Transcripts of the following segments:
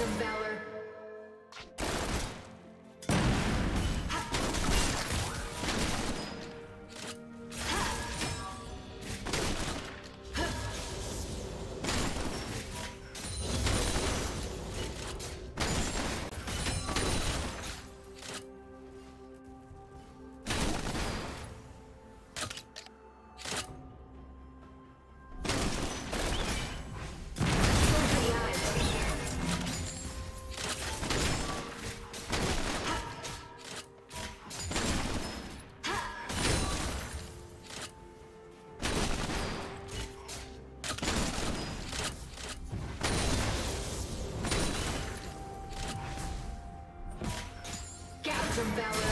the. Gouge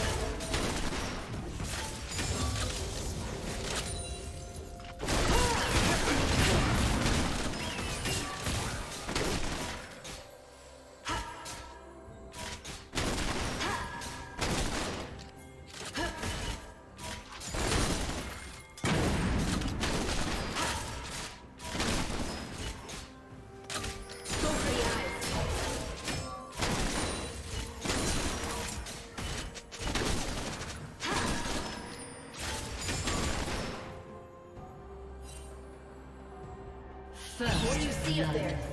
do you there?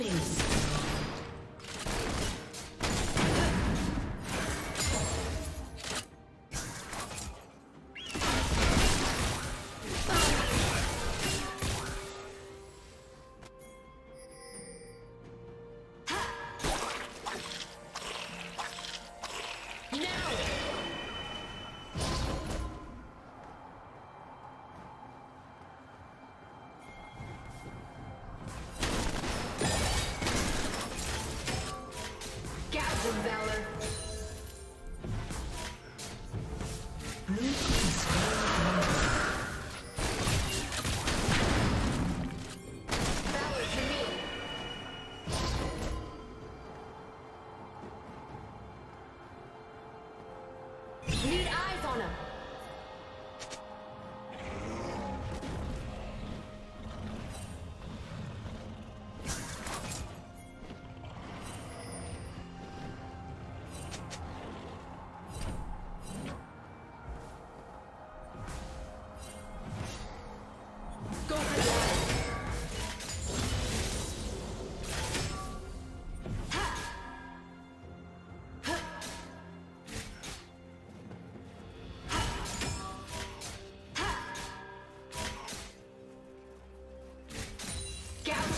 Of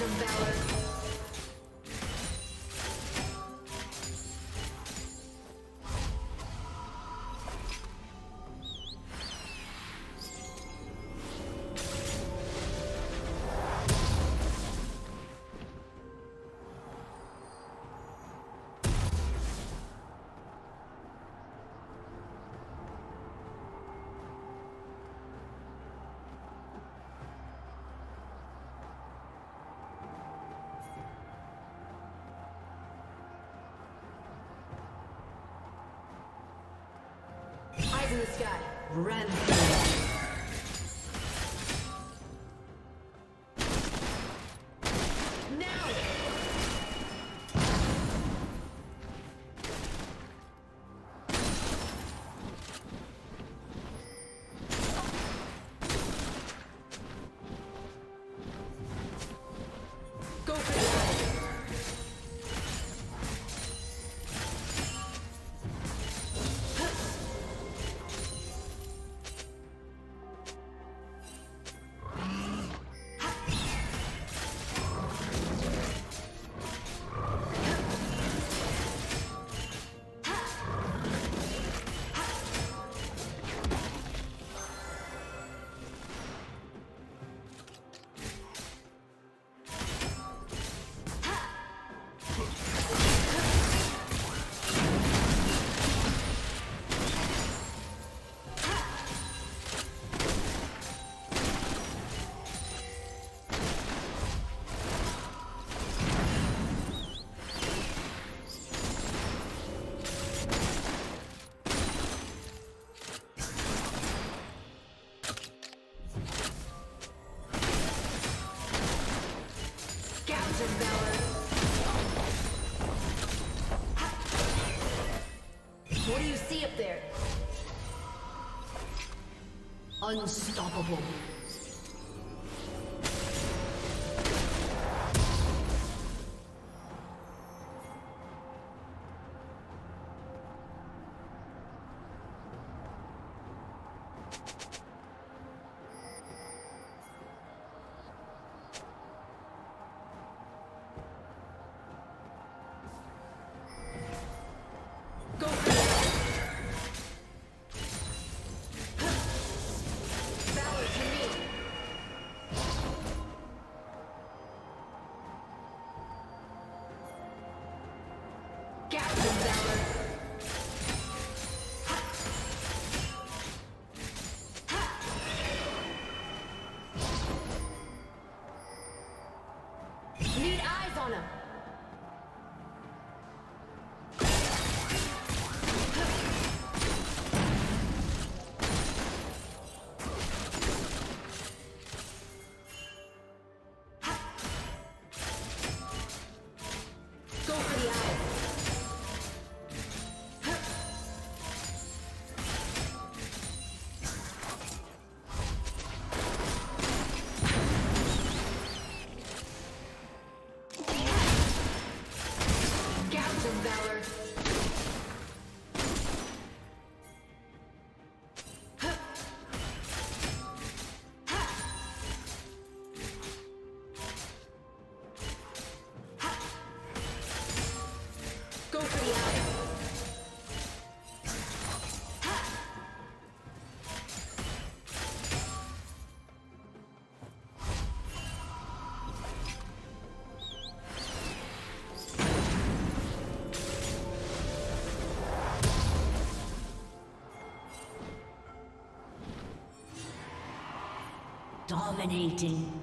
valor. In the sky. Rampage. Unstoppable. Arizona. Dominating.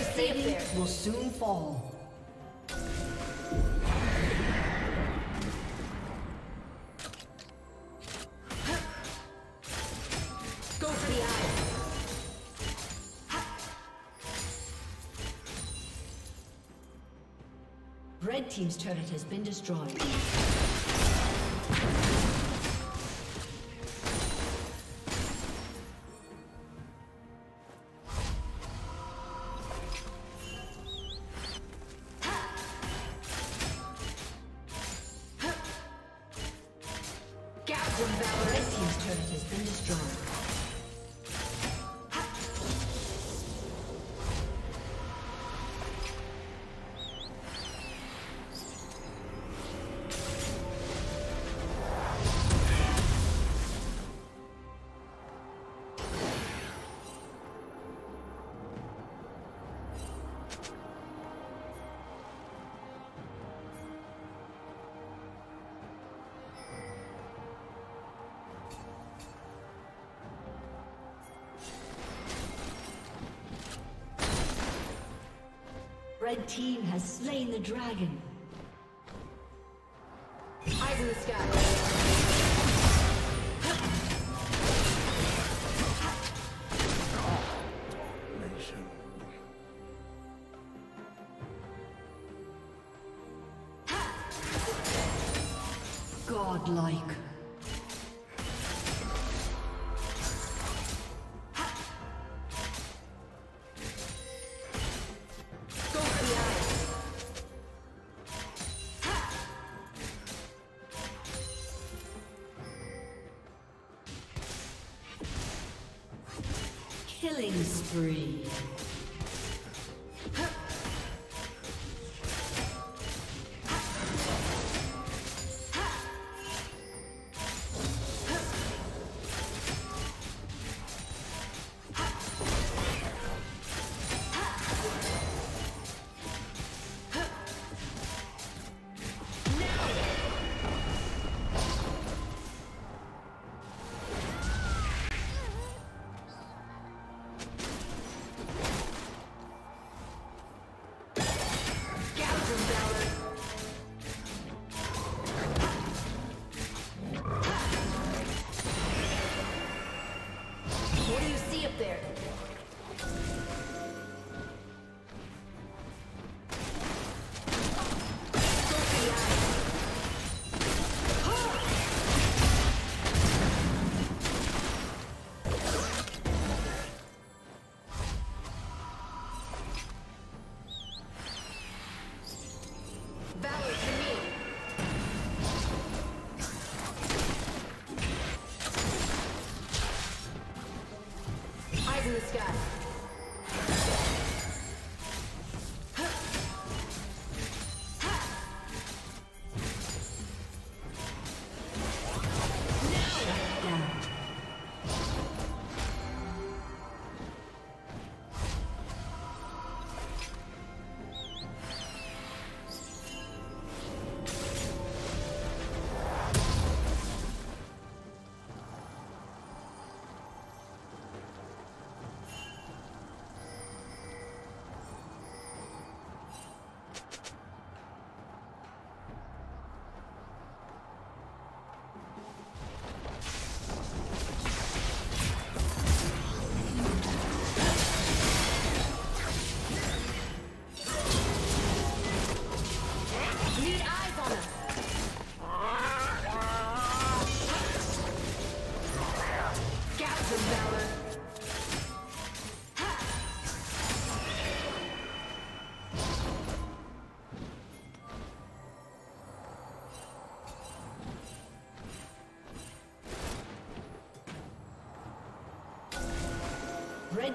Turret plating will soon fall. Go for the eye. Red Team's turret has been destroyed. Red Team has slain the dragon. Eyes in the sky. Spree.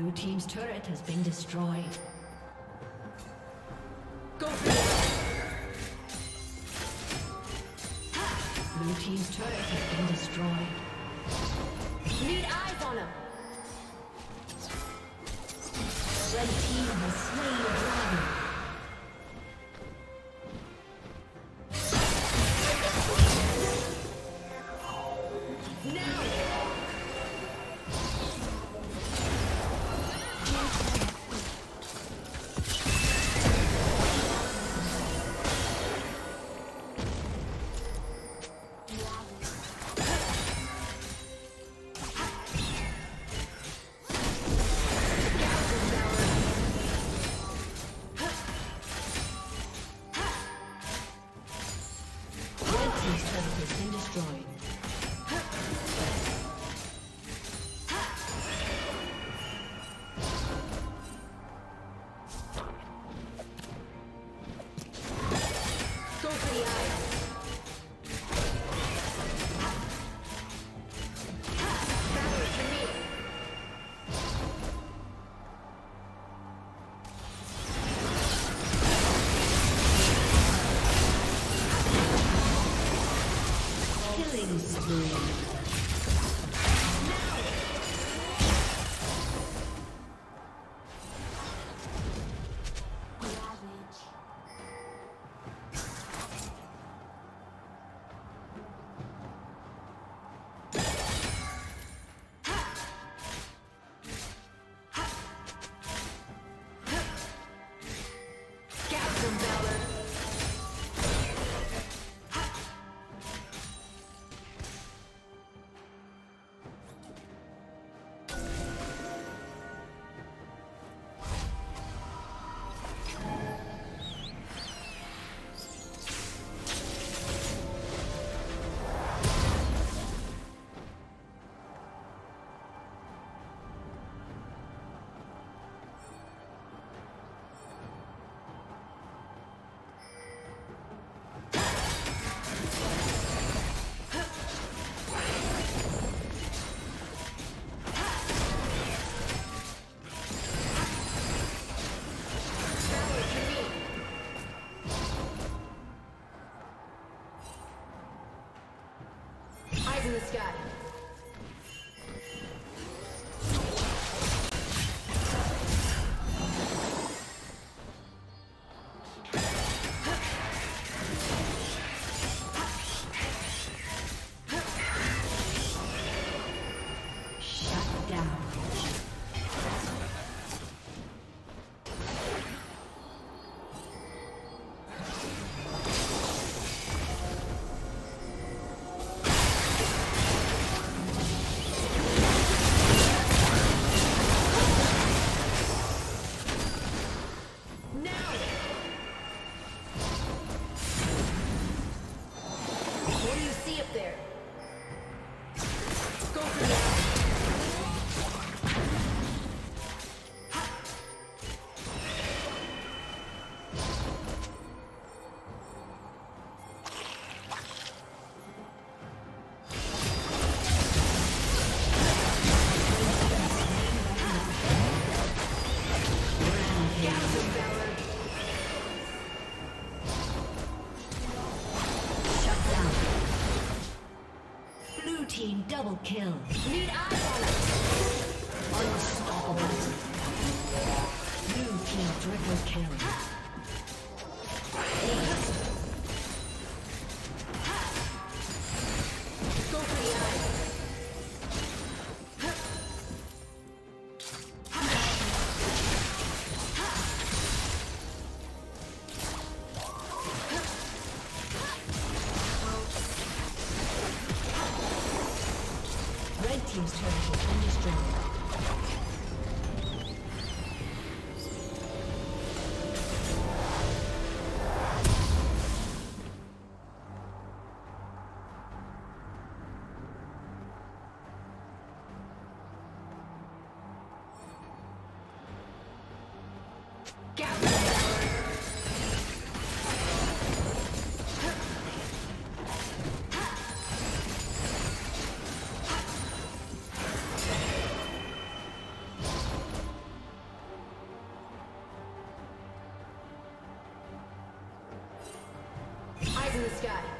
Blue Team's turret has been destroyed. Go Blue Team's turret has been destroyed. Need eyes on him. Red team has slain the dragon. Killing spree. The sky. Kill. eyes in the sky.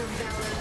Them, Valor.